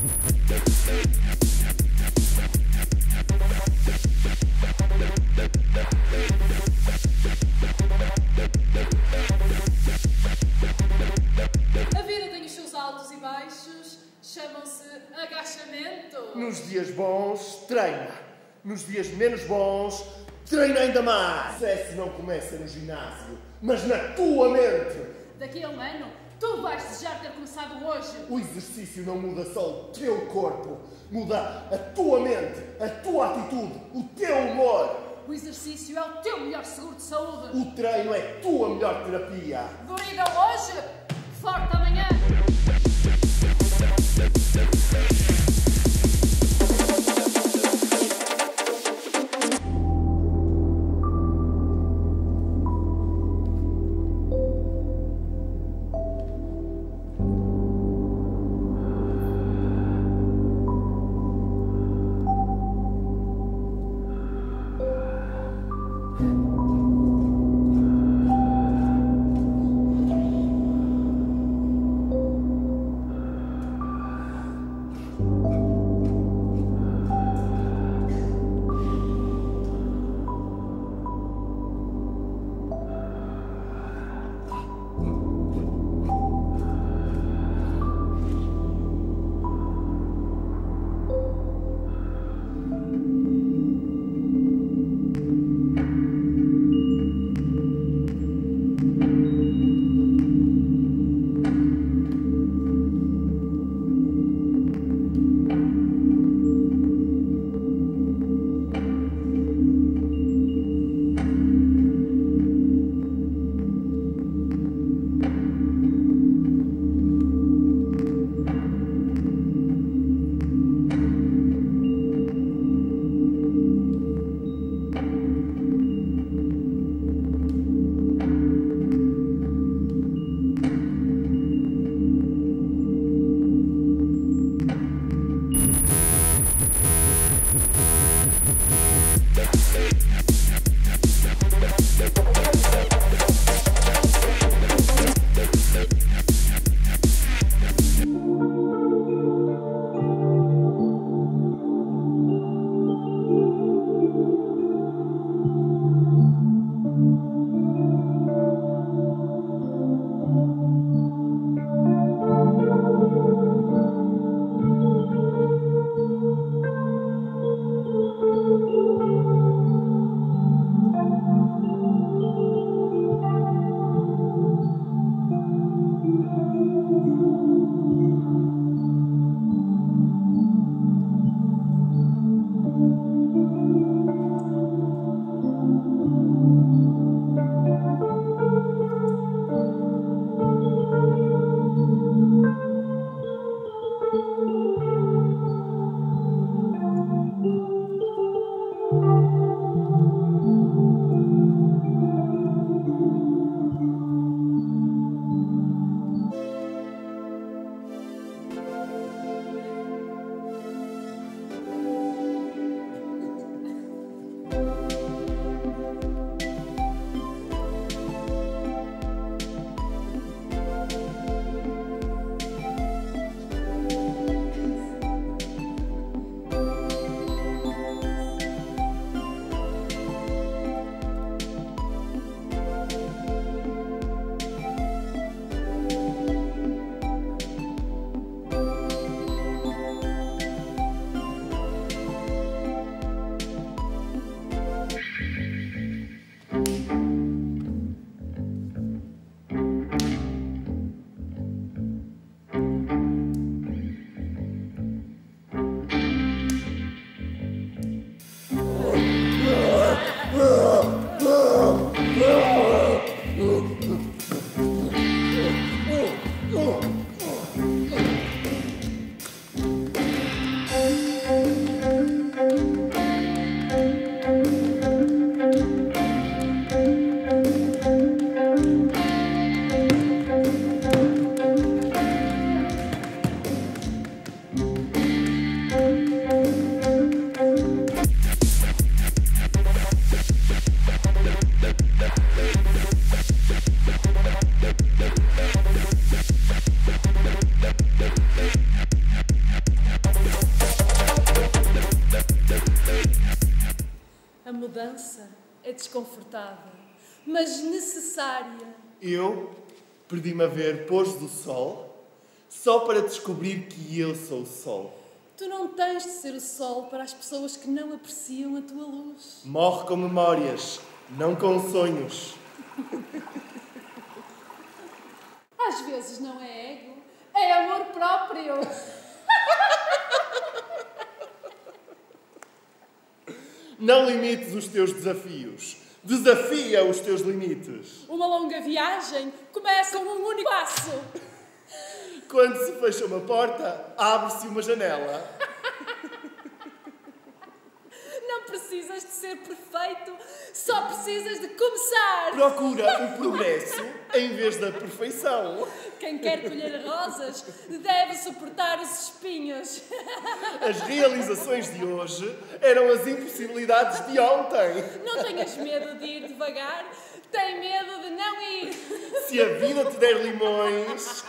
A vida tem os seus altos e baixos, chamam-se agachamento. Nos dias bons, treina. Nos dias menos bons, treina ainda mais. É o sucesso não começa no ginásio, mas na tua mente. Daqui a um ano, tu vais desejar ter começado hoje. O exercício não muda só o teu corpo, muda a tua mente, a tua atitude, o teu humor. O exercício é o teu melhor seguro de saúde. O treino é a tua melhor terapia. Dorida hoje, forte amanhã. Mudança é desconfortável, mas necessária. Eu perdi-me a ver pôs do sol só para descobrir que eu sou o sol. Tu não tens de ser o sol para as pessoas que não apreciam a tua luz. Morre com memórias, não com sonhos. Às vezes não é ego, é amor próprio. Não limites os teus desafios. Desafia os teus limites. Uma longa viagem começa com um único passo. Quando se fecha uma porta, abre-se uma janela. Não precisas de ser perfeito, só precisas de começar. Procura o progresso em vez da perfeição. Quem quer colher rosas deve suportar os espinhos. As realizações de hoje eram as impossibilidades de ontem. Não tenhas medo de ir devagar, tem medo de não ir. Se a vida te der limões,